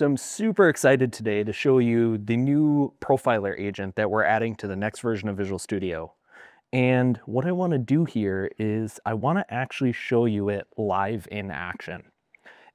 So I'm super excited today to show you the new profiler agent that we're adding to the next version of Visual Studio. And what I wanna do here is I wanna actually show you it live in action.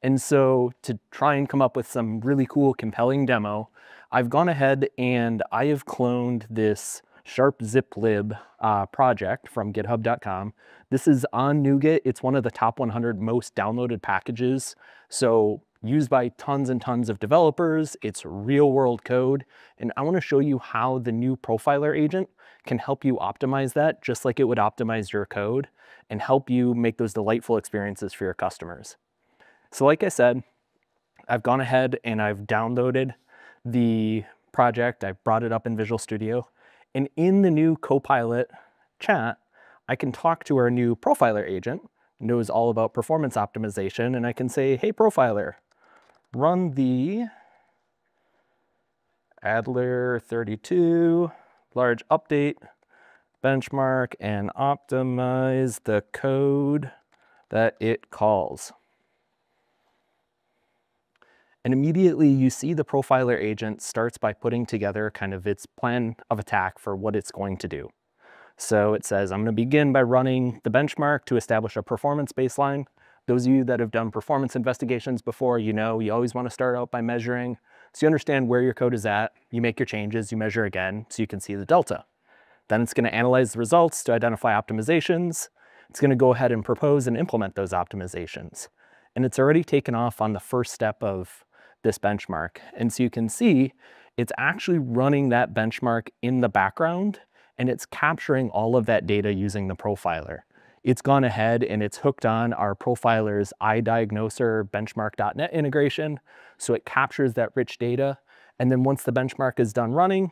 And so to try and come up with some really cool, compelling demo, I've gone ahead and I have cloned this SharpZipLib uh, project from github.com. This is on NuGet. It's one of the top 100 most downloaded packages. So used by tons and tons of developers. It's real world code. And I wanna show you how the new profiler agent can help you optimize that just like it would optimize your code and help you make those delightful experiences for your customers. So like I said, I've gone ahead and I've downloaded the project. I brought it up in Visual Studio. And in the new Copilot chat, I can talk to our new profiler agent, knows all about performance optimization, and I can say, hey, profiler, run the Adler 32 large update benchmark and optimize the code that it calls. And immediately you see the profiler agent starts by putting together kind of its plan of attack for what it's going to do. So it says, I'm gonna begin by running the benchmark to establish a performance baseline. Those of you that have done performance investigations before, you know you always wanna start out by measuring. So you understand where your code is at, you make your changes, you measure again, so you can see the delta. Then it's gonna analyze the results to identify optimizations. It's gonna go ahead and propose and implement those optimizations. And it's already taken off on the first step of this benchmark. And so you can see it's actually running that benchmark in the background and it's capturing all of that data using the profiler. It's gone ahead and it's hooked on our profiler's iDiagnoser BenchmarkDotNet integration. So it captures that rich data. And then once the benchmark is done running,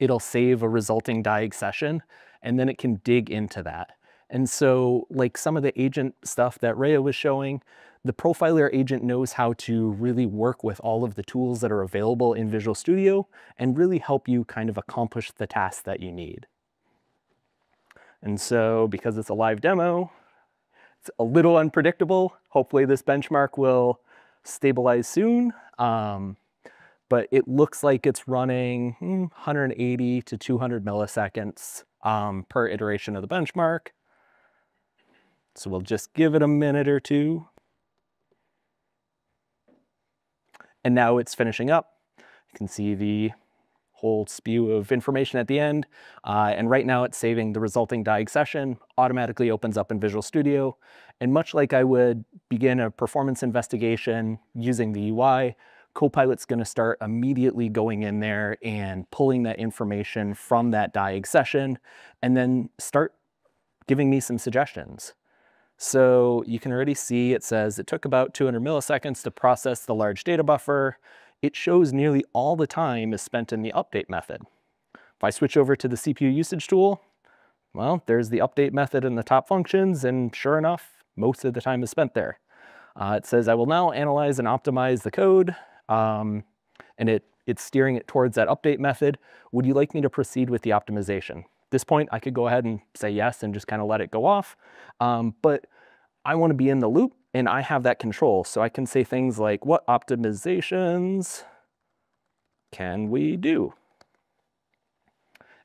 it'll save a resulting diag session and then it can dig into that. And so like some of the agent stuff that Rhea was showing, the profiler agent knows how to really work with all of the tools that are available in Visual Studio and really help you kind of accomplish the tasks that you need. And so because it's a live demo, it's a little unpredictable. Hopefully this benchmark will stabilize soon. Um, but it looks like it's running 180 hmm, to 200 milliseconds um, per iteration of the benchmark. So we'll just give it a minute or two. And now it's finishing up. You can see the whole spew of information at the end. Uh, and right now it's saving the resulting diag session, automatically opens up in Visual Studio. And much like I would begin a performance investigation using the UI, Copilot's gonna start immediately going in there and pulling that information from that diag session and then start giving me some suggestions. So you can already see it says it took about 200 milliseconds to process the large data buffer. It shows nearly all the time is spent in the update method. If I switch over to the CPU usage tool, well, there's the update method in the top functions, and sure enough, most of the time is spent there. Uh, it says I will now analyze and optimize the code, um, and it, it's steering it towards that update method. Would you like me to proceed with the optimization? At this point, I could go ahead and say yes and just kind of let it go off. Um, but I want to be in the loop and I have that control. So I can say things like, what optimizations can we do?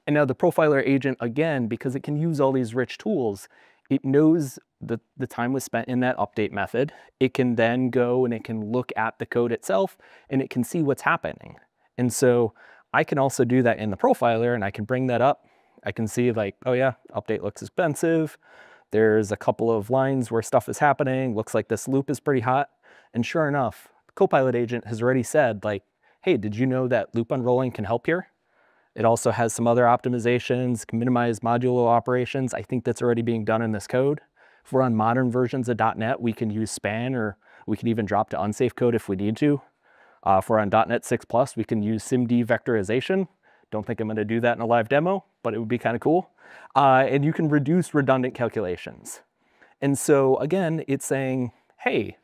And now the profiler agent, again, because it can use all these rich tools, it knows the, the time was spent in that update method. It can then go and it can look at the code itself and it can see what's happening. And so I can also do that in the profiler and I can bring that up I can see like, oh yeah, update looks expensive. There's a couple of lines where stuff is happening. Looks like this loop is pretty hot. And sure enough, the Copilot agent has already said like, hey, did you know that loop unrolling can help here? It also has some other optimizations, can minimize modulo operations. I think that's already being done in this code. If we're on modern versions of .NET, we can use span or we can even drop to unsafe code if we need to. Uh, if we're on .NET 6 Plus, we can use SIMD vectorization. Don't think I'm gonna do that in a live demo, but it would be kind of cool. Uh, and you can reduce redundant calculations. And so again, it's saying, hey,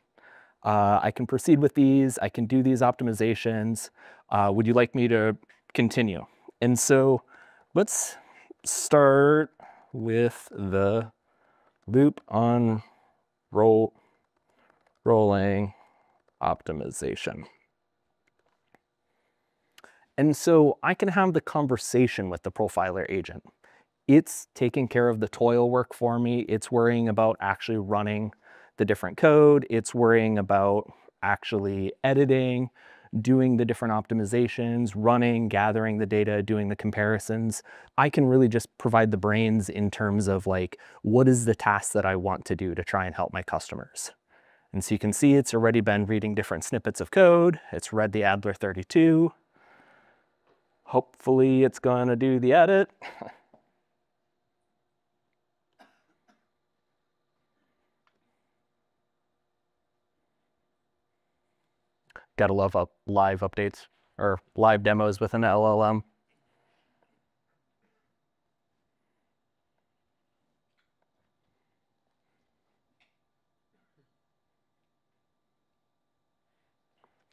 uh, I can proceed with these, I can do these optimizations. Uh, would you like me to continue? And so let's start with the loop on roll rolling optimization. And so I can have the conversation with the profiler agent. It's taking care of the toil work for me. It's worrying about actually running the different code. It's worrying about actually editing, doing the different optimizations, running, gathering the data, doing the comparisons. I can really just provide the brains in terms of like, what is the task that I want to do to try and help my customers? And so you can see it's already been reading different snippets of code. It's read the Adler 32. Hopefully it's going to do the edit. Gotta love up live updates or live demos with an LLM.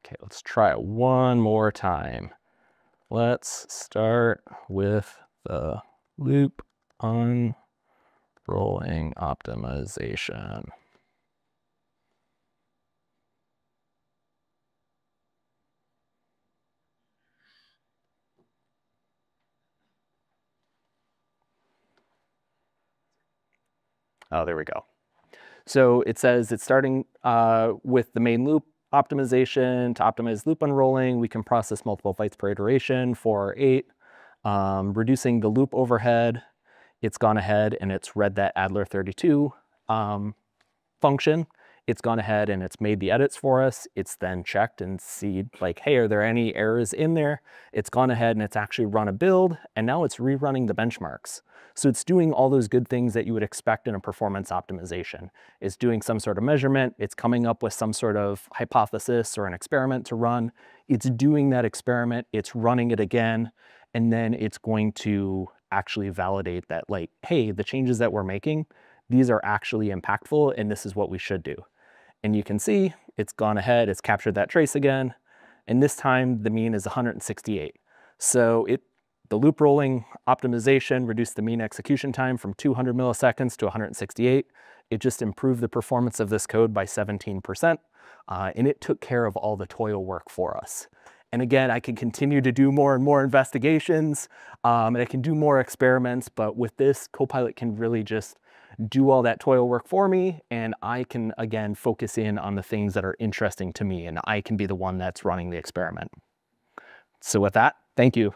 Okay, let's try it one more time. Let's start with the loop unrolling optimization. Oh, there we go. So it says it's starting uh, with the main loop optimization to optimize loop unrolling. We can process multiple bytes per iteration, four or eight. Um, reducing the loop overhead, it's gone ahead and it's read that Adler 32 um, function it's gone ahead and it's made the edits for us. It's then checked and see like, hey, are there any errors in there? It's gone ahead and it's actually run a build and now it's rerunning the benchmarks. So it's doing all those good things that you would expect in a performance optimization. It's doing some sort of measurement. It's coming up with some sort of hypothesis or an experiment to run. It's doing that experiment. It's running it again. And then it's going to actually validate that like, hey, the changes that we're making, these are actually impactful and this is what we should do. And you can see it's gone ahead, it's captured that trace again. And this time the mean is 168. So it, the loop rolling optimization reduced the mean execution time from 200 milliseconds to 168. It just improved the performance of this code by 17%. Uh, and it took care of all the toil work for us. And again, I can continue to do more and more investigations um, and I can do more experiments, but with this, Copilot can really just do all that toil work for me and I can again focus in on the things that are interesting to me and I can be the one that's running the experiment. So with that, thank you.